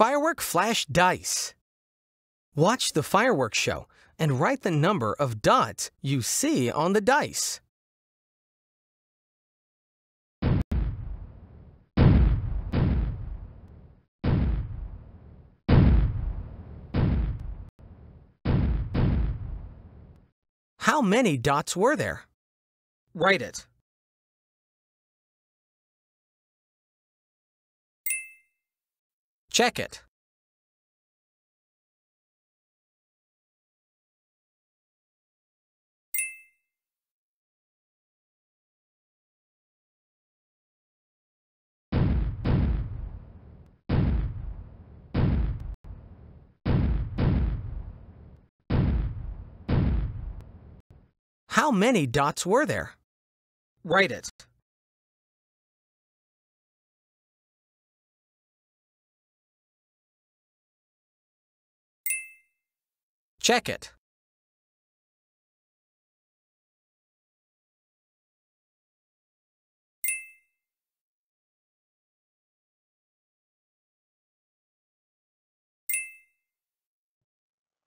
Firework Flash Dice. Watch the fireworks show and write the number of dots you see on the dice. How many dots were there? Write it. Check it. How many dots were there? Write it. Check it.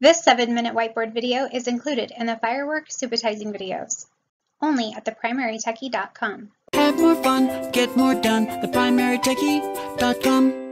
This 7-minute whiteboard video is included in the Firework Subitizing videos, only at theprimarytechie.com. Have more fun, get more done, theprimarytechie.com.